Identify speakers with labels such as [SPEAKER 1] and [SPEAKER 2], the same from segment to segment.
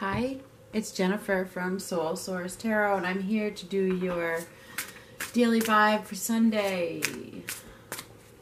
[SPEAKER 1] Hi, it's Jennifer from Soul Source Tarot, and I'm here to do your daily vibe for Sunday,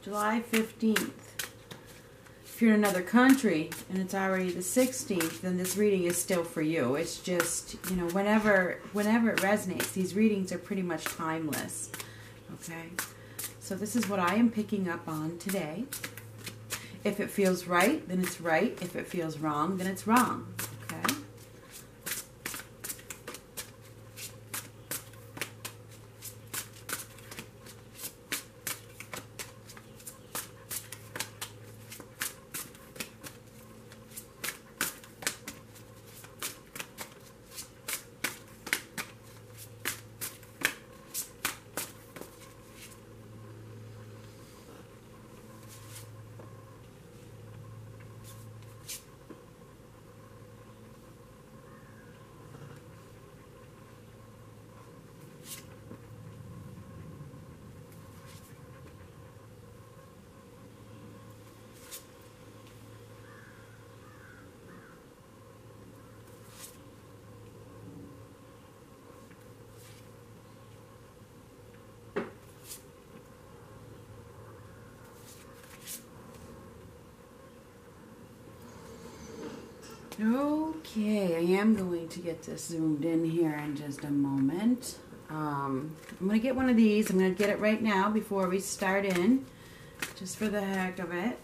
[SPEAKER 1] July 15th. If you're in another country and it's already the 16th, then this reading is still for you. It's just, you know, whenever whenever it resonates, these readings are pretty much timeless. Okay? So this is what I am picking up on today. If it feels right, then it's right. If it feels wrong, then it's wrong. Okay? I am going to get this zoomed in here in just a moment. Um, I'm going to get one of these. I'm going to get it right now before we start in, just for the heck of it.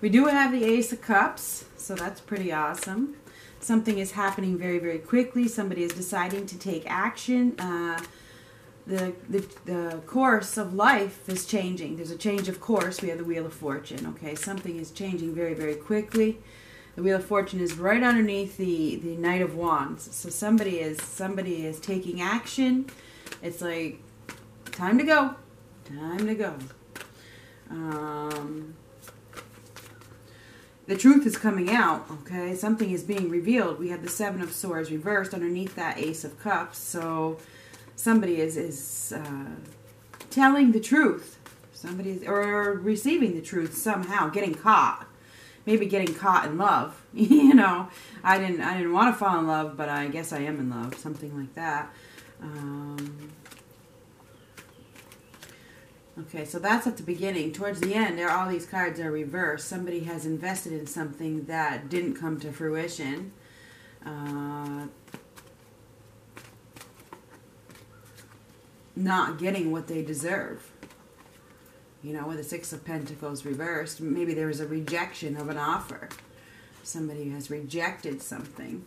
[SPEAKER 1] We do have the Ace of Cups, so that's pretty awesome. Something is happening very, very quickly. Somebody is deciding to take action. Uh, the, the, the course of life is changing. There's a change of course. We have the Wheel of Fortune. Okay, something is changing very, very quickly. The Wheel of Fortune is right underneath the, the Knight of Wands. So somebody is somebody is taking action. It's like time to go. Time to go. Um, the truth is coming out, okay? Something is being revealed. We have the Seven of Swords reversed underneath that Ace of Cups. So somebody is is uh, telling the truth. Somebody is, or receiving the truth somehow, getting caught. Maybe getting caught in love. you know, I didn't I didn't want to fall in love, but I guess I am in love. Something like that. Um, okay, so that's at the beginning. Towards the end, there all these cards are reversed. Somebody has invested in something that didn't come to fruition. Uh, not getting what they deserve. You know, with the Six of Pentacles reversed, maybe there was a rejection of an offer. Somebody has rejected something.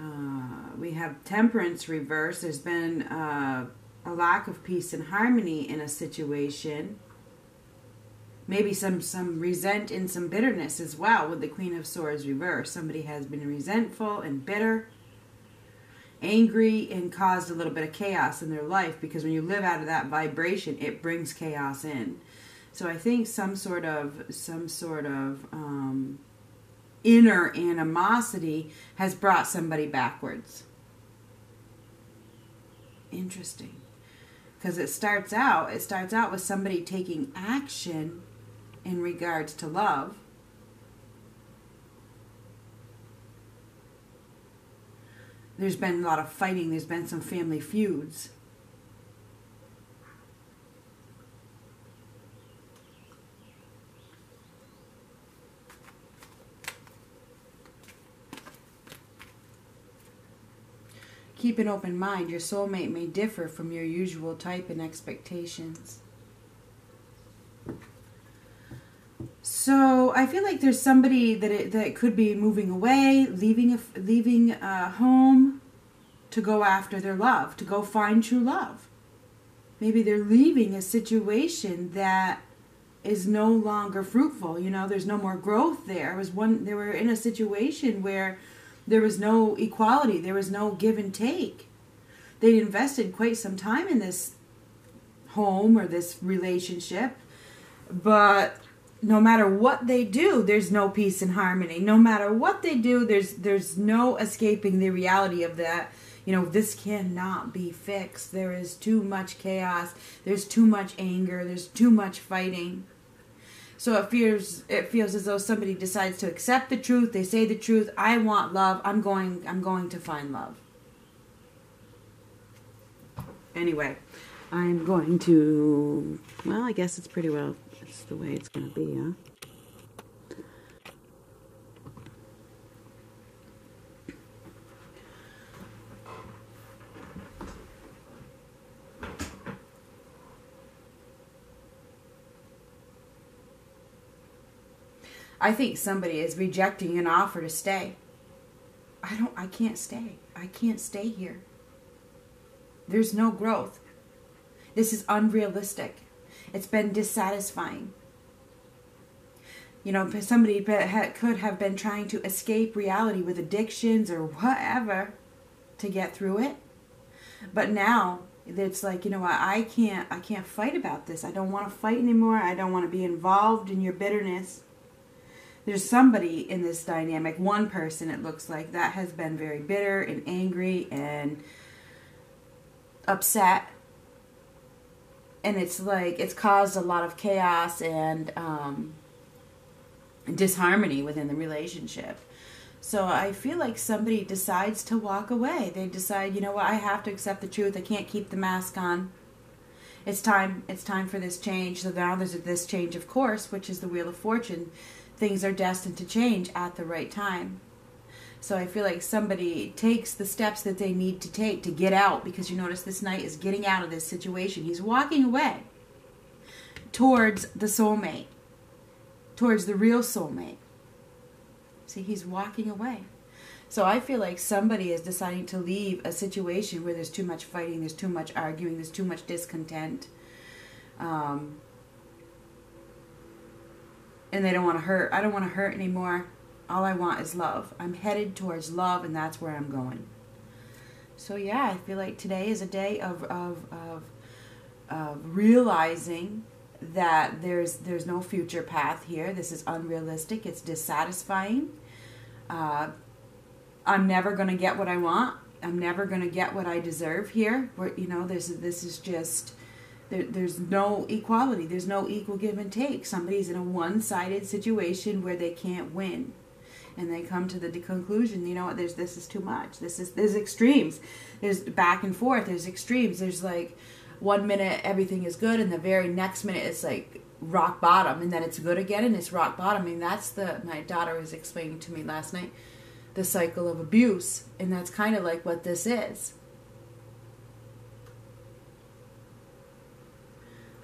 [SPEAKER 1] Uh, we have Temperance reversed. There's been uh, a lack of peace and harmony in a situation. Maybe some, some resent and some bitterness as well with the Queen of Swords reversed. Somebody has been resentful and bitter angry and caused a little bit of chaos in their life because when you live out of that vibration it brings chaos in. So i think some sort of some sort of um, inner animosity has brought somebody backwards. Interesting. Because it starts out it starts out with somebody taking action in regards to love there's been a lot of fighting, there's been some family feuds. Keep an open mind. Your soulmate may differ from your usual type and expectations. I feel like there's somebody that it, that could be moving away, leaving a, leaving a home to go after their love, to go find true love. Maybe they're leaving a situation that is no longer fruitful. You know, there's no more growth there. It was one they were in a situation where there was no equality, there was no give and take. They'd invested quite some time in this home or this relationship, but no matter what they do there's no peace and harmony no matter what they do there's there's no escaping the reality of that you know this cannot be fixed there is too much chaos there's too much anger there's too much fighting So it feels it feels as though somebody decides to accept the truth. They say the truth. I want love. I'm going. I'm going to find love. Anyway, I'm going to. Well, I guess it's pretty well. It's the way it's going to be, huh? I think somebody is rejecting an offer to stay. I don't I can't stay. I can't stay here. There's no growth. This is unrealistic. It's been dissatisfying. You know, somebody could have been trying to escape reality with addictions or whatever to get through it. But now it's like, you know what, I can't I can't fight about this. I don't want to fight anymore. I don't want to be involved in your bitterness there's somebody in this dynamic, one person it looks like, that has been very bitter and angry and upset. And it's like it's caused a lot of chaos and um, disharmony within the relationship. So I feel like somebody decides to walk away. They decide, you know what, I have to accept the truth. I can't keep the mask on. It's time. It's time for this change. So now there's this change of course, which is the wheel of fortune things are destined to change at the right time. So I feel like somebody takes the steps that they need to take to get out because you notice this knight is getting out of this situation. He's walking away towards the soulmate, towards the real soulmate. See, he's walking away. So I feel like somebody is deciding to leave a situation where there's too much fighting, there's too much arguing, there's too much discontent. Um, and they don't want to hurt. I don't want to hurt anymore. All I want is love. I'm headed towards love, and that's where I'm going. So yeah, I feel like today is a day of of of, of realizing that there's there's no future path here. This is unrealistic. It's dissatisfying. Uh, I'm never going to get what I want. I'm never going to get what I deserve here. Where you know this this is just there, there's no equality. There's no equal give and take. Somebody's in a one-sided situation where they can't win, and they come to the conclusion, you know what? There's this is too much. This is there's extremes. There's back and forth. There's extremes. There's like one minute everything is good, and the very next minute it's like rock bottom, and then it's good again, and it's rock bottom. I mean, that's the my daughter was explaining to me last night the cycle of abuse, and that's kind of like what this is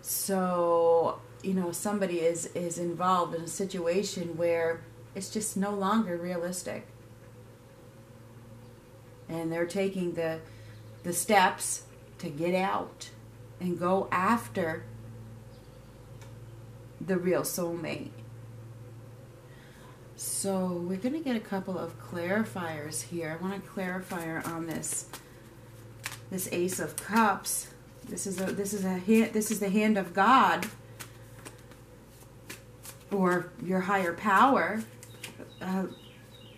[SPEAKER 1] so you know somebody is is involved in a situation where it's just no longer realistic. And they're taking the the steps to get out and go after the real soulmate. So we're going to get a couple of clarifiers here. I want a clarifier on this this ace of cups. This is a this is a hand, this is the hand of God. Or your higher power uh,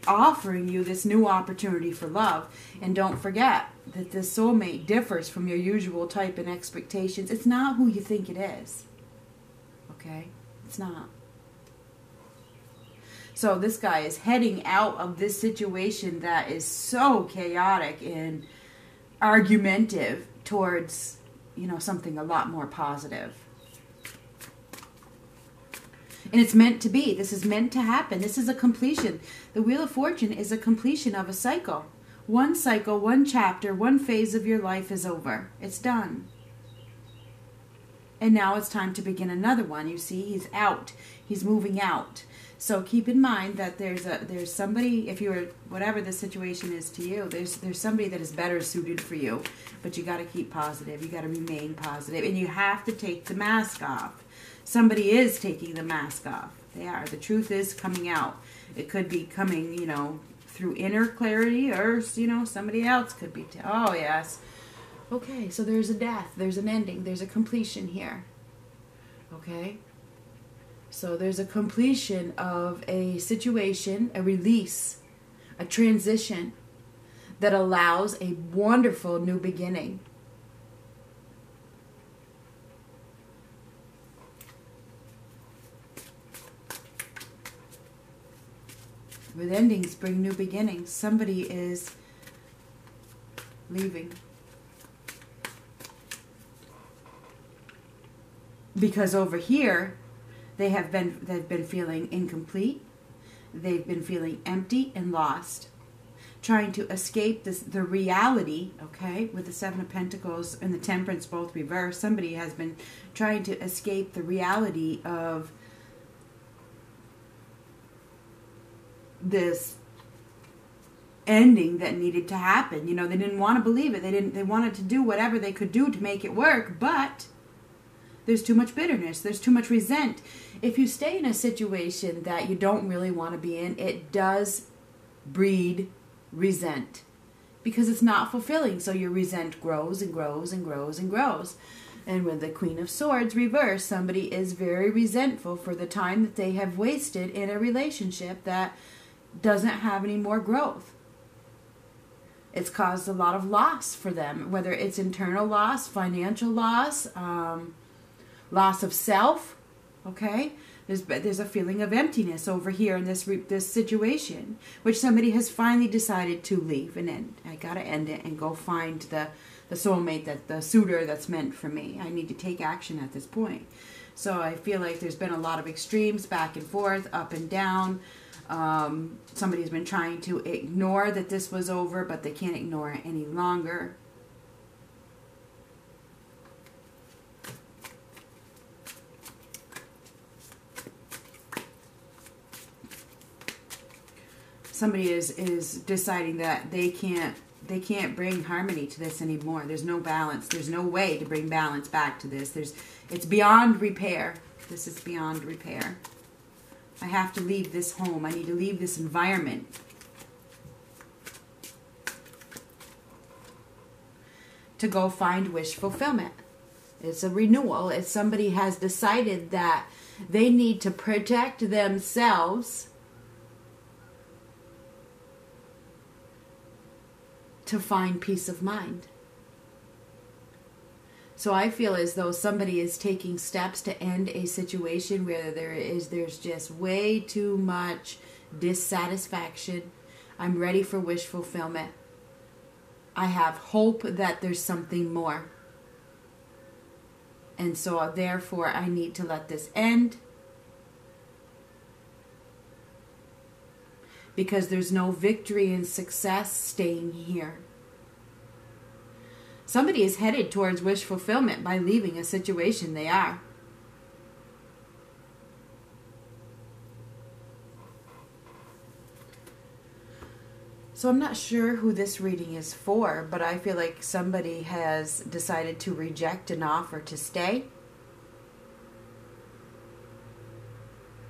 [SPEAKER 1] offering you this new opportunity for love. And don't forget that this soulmate differs from your usual type and expectations. It's not who you think it is. Okay? It's not. So this guy is heading out of this situation that is so chaotic and argumentative towards you know, something a lot more positive. And it's meant to be. This is meant to happen. This is a completion. The Wheel of Fortune is a completion of a cycle. One cycle, one chapter, one phase of your life is over. It's done. And now it's time to begin another one. You see, he's out. He's moving out. So keep in mind that there's a there's somebody if you're whatever the situation is to you, there's there's somebody that is better suited for you. But you got to keep positive. You got to remain positive, and you have to take the mask off. Somebody is taking the mask off. They are. The truth is coming out. It could be coming, you know, through inner clarity, or you know, somebody else could be. Oh yes. Okay, so there's a death. There's an ending. There's a completion here. Okay. So there's a completion of a situation, a release, a transition that allows a wonderful new beginning. With endings bring new beginnings. Somebody is leaving. Because over here, they have been they've been feeling incomplete. They've been feeling empty and lost trying to escape this the reality okay with the seven of pentacles and the temperance both reversed somebody has been trying to escape the reality of this ending that needed to happen you know they didn't want to believe it they didn't they wanted to do whatever they could do to make it work but there's too much bitterness there's too much resent if you stay in a situation that you don't really want to be in it does breed resent because it's not fulfilling. So your resent grows and grows and grows and grows. And when the Queen of Swords reverse, somebody is very resentful for the time that they have wasted in a relationship that doesn't have any more growth. It's caused a lot of loss for them, whether it's internal loss, financial loss, um, loss of self, okay? There's there's a feeling of emptiness over here in this this situation, which somebody has finally decided to leave and end. I gotta end it and go find the the soulmate that the suitor that's meant for me. I need to take action at this point. So I feel like there's been a lot of extremes back and forth, up and down. Um, somebody's been trying to ignore that this was over, but they can't ignore it any longer. somebody is is deciding that they can't they can't bring harmony to this anymore. There's no balance. There's no way to bring balance back to this. There's it's beyond repair. This is beyond repair. I have to leave this home. I need to leave this environment. To go find wish fulfillment. It's a renewal. If somebody has decided that they need to protect themselves to find peace of mind. So I feel as though somebody is taking steps to end a situation where there is there's just way too much dissatisfaction. I'm ready for wish fulfillment. I have hope that there's something more. And so therefore I need to let this end because there's no victory and success staying here. Somebody is headed towards wish fulfillment by leaving a situation they are. So I'm not sure who this reading is for, but I feel like somebody has decided to reject an offer to stay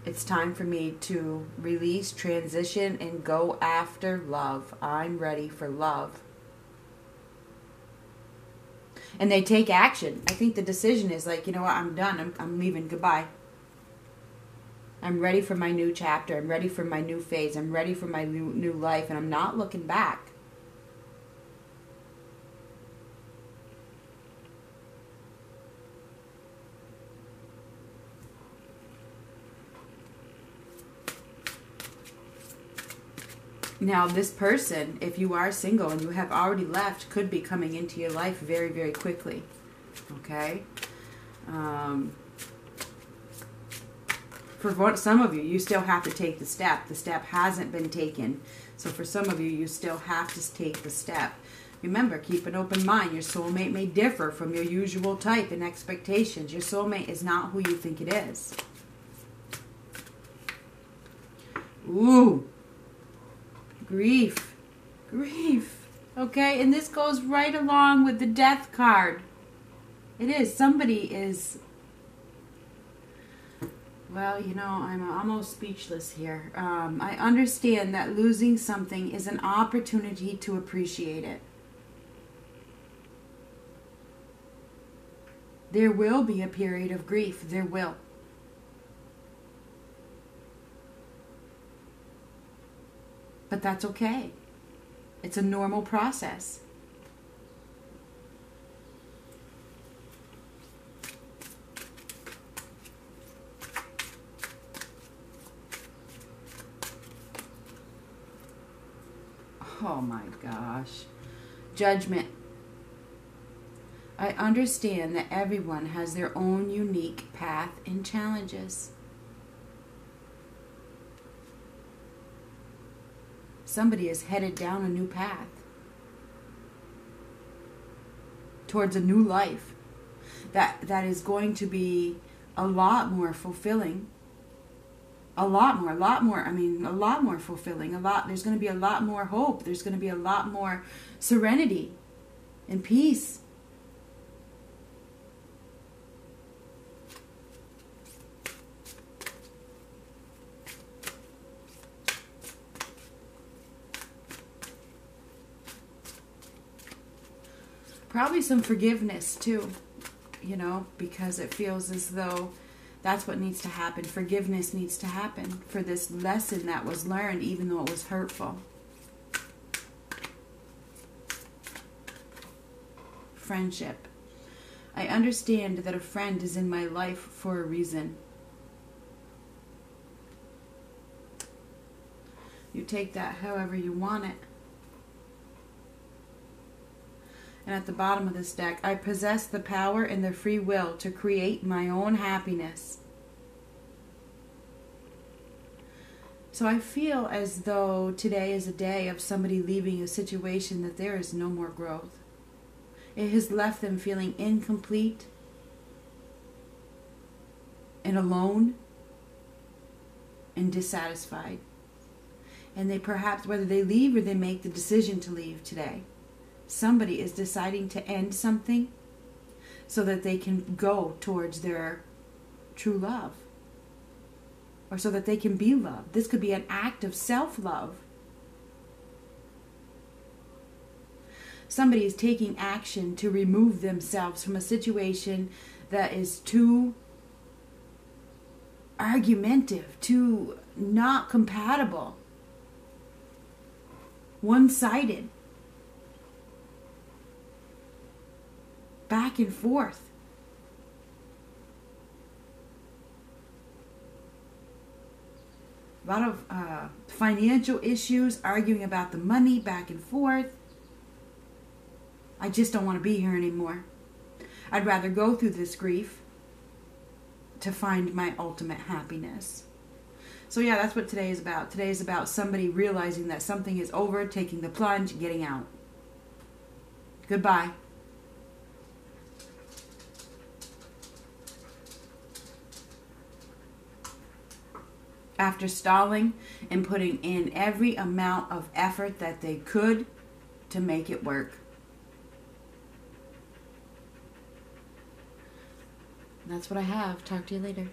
[SPEAKER 1] It's time for me to release, transition, and go after love. I'm ready for love. And they take action. I think the decision is like, you know what, I'm done. I'm, I'm leaving. Goodbye. I'm ready for my new chapter. I'm ready for my new phase. I'm ready for my new, new life, and I'm not looking back. Now, this person, if you are single and you have already left, could be coming into your life very, very quickly. Okay? Um, for some of you, you still have to take the step. The step hasn't been taken. So for some of you, you still have to take the step. Remember, keep an open mind. Your soulmate may differ from your usual type and expectations. Your soulmate is not who you think it is. Ooh, Grief. Grief. Okay, and this goes right along with the death card. It is. Somebody is. Well, you know, I'm almost speechless here. Um, I understand that losing something is an opportunity to appreciate it. There will be a period of grief. There will. But that's okay. It's a normal process. Oh my gosh. Judgment. I understand that everyone has their own unique path and challenges. Somebody is headed down a new path towards a new life that that is going to be a lot more fulfilling. A lot more a lot more i mean a lot more fulfilling a lot there's going to be a lot more hope there's going to be a lot more serenity and peace probably some forgiveness too you know because it feels as though that's what needs to happen. Forgiveness needs to happen for this lesson that was learned even though it was hurtful. Friendship. I understand that a friend is in my life for a reason. You take that however you want it And at the bottom of this deck, I possess the power and the free will to create my own happiness. So I feel as though today is a day of somebody leaving a situation that there is no more growth. It has left them feeling incomplete and alone and dissatisfied. And they perhaps, whether they leave or they make the decision to leave today, somebody is deciding to end something so that they can go towards their true love or so that they can be loved. This could be an act of self love. Somebody is taking action to remove themselves from a situation that is too argumentative, too not compatible, one sided. Back and forth. A lot of uh, financial issues, arguing about the money back and forth. I just don't want to be here anymore. I'd rather go through this grief to find my ultimate happiness. So, yeah, that's what today is about. Today is about somebody realizing that something is over, taking the plunge, getting out. Goodbye. After stalling and putting in every amount of effort that they could to make it work. That's what I have. Talk to you later.